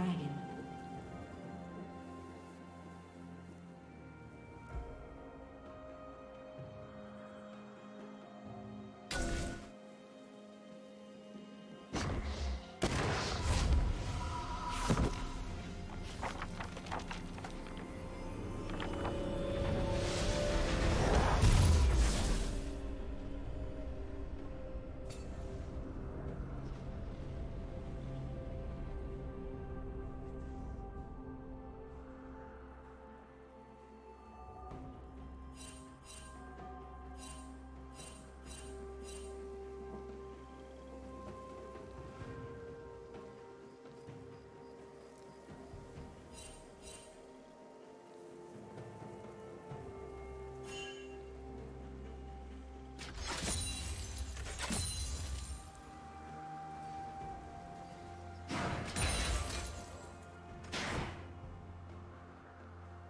Dragon.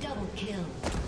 Double kill.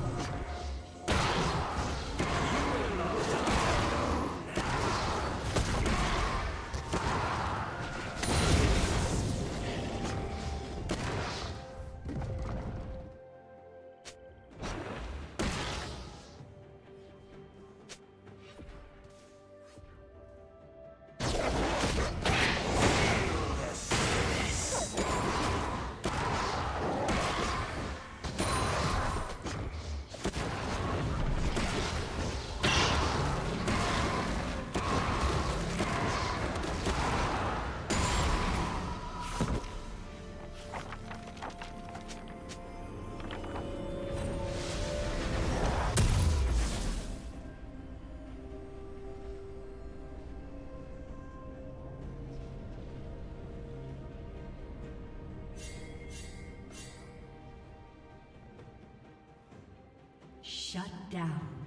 Shut down.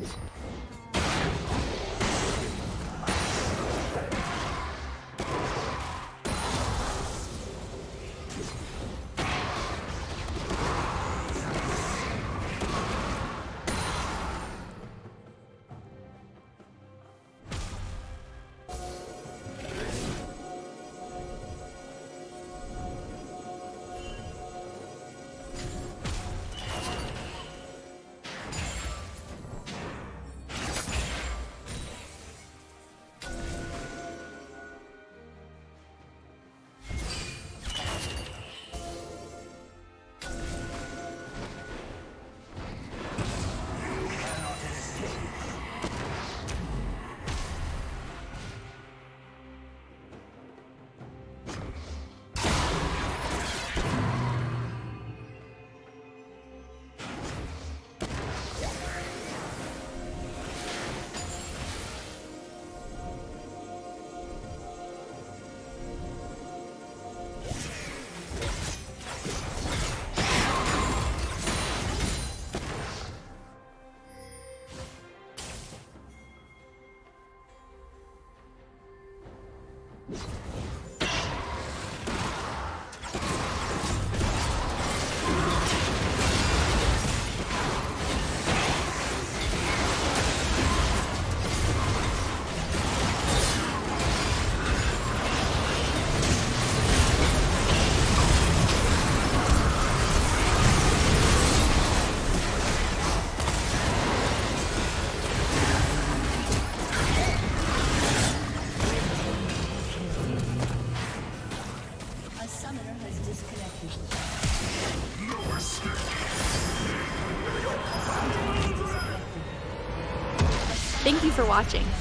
A summoner has disconnected. Thank you for watching.